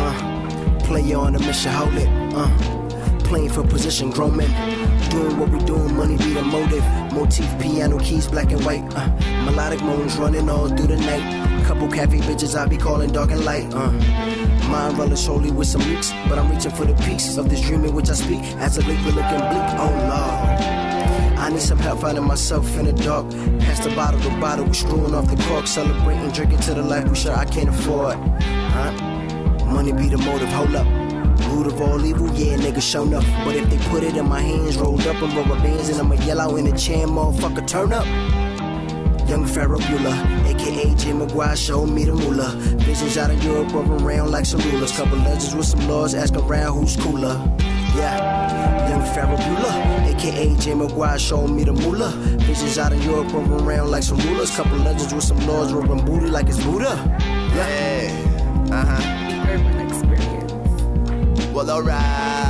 Uh, play on the mission, hold it. Uh, playing for position, grown men. Doing what we doing, money be the motive. Motif, piano keys, black and white. Uh, melodic moans running all through the night. Couple cafe bitches I be calling dark and light. Uh, mind rolling slowly with some leaks, but I'm reaching for the peaks of this dream in which I speak. As a lake, we're looking bleak. Oh lord. I need some help finding myself in the dark. Pass the bottle to bottle, we screwing off the cork, celebrating, drinking to the life we sure I can't afford. Huh? Money be the motive, hold up. Root of all evil, yeah, nigga shown up. But if they put it in my hands, rolled up in rubber bands, and I'ma yell out in the chain, motherfucker, turn up. Young Pharaoh Bueller, aka Jim McGuire, showed me the moolah. Visions out of Europe, rubber around like some rulers. Couple legends with some laws, ask around who's cooler. Yeah, young Pharaoh Bueller, aka Jim McGuire, showed me the moolah. Visions out of Europe, rubber around like some rulers. Couple legends with some laws, rubbing booty like it's Buddha. Yeah, yeah. uh huh. The urban experience. Well, alright.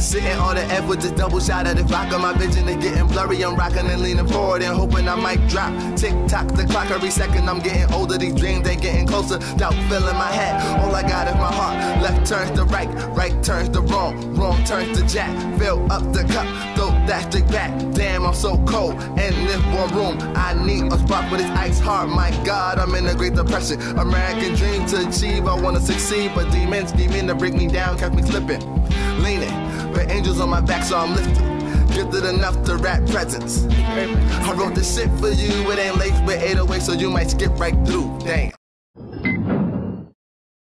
Sitting on the F with the double shot of the vodka. My vision is getting blurry. I'm rocking and leaning forward and hoping I might drop. Tick tock, the clock every second. I'm getting older. These dreams ain't getting closer. Doubt filling my head. All I got is my heart. Left turns to right, right turns to wrong, wrong turns to jack. Fill up the cup, throw that stick back. Damn, I'm so cold in this warm room. I need a spot for this ice heart. My God, I'm in a great depression. American dream to achieve. I wanna succeed, but demons scheming to break me down, kept me slipping leaning. But angels on my back, so I'm lifted. Gifted enough to rap presents. I wrote this shit for you, it ain't late with 808, so you might skip right through. Damn.